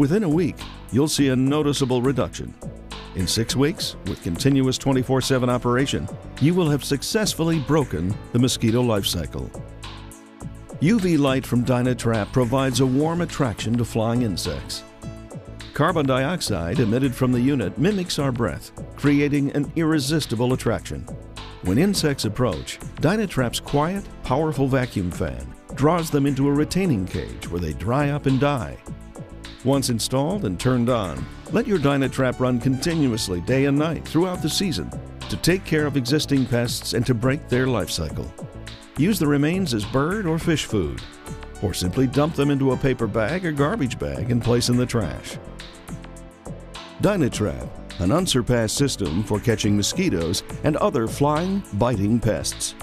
Within a week, you'll see a noticeable reduction. In six weeks, with continuous 24 7 operation, you will have successfully broken the mosquito life cycle. UV light from Dynatrap provides a warm attraction to flying insects. Carbon dioxide emitted from the unit mimics our breath, creating an irresistible attraction. When insects approach, Dynatrap's quiet, powerful vacuum fan draws them into a retaining cage where they dry up and die. Once installed and turned on, let your Dynatrap run continuously day and night throughout the season to take care of existing pests and to break their life cycle. Use the remains as bird or fish food, or simply dump them into a paper bag or garbage bag and place in the trash. Dynatrap, an unsurpassed system for catching mosquitoes and other flying, biting pests.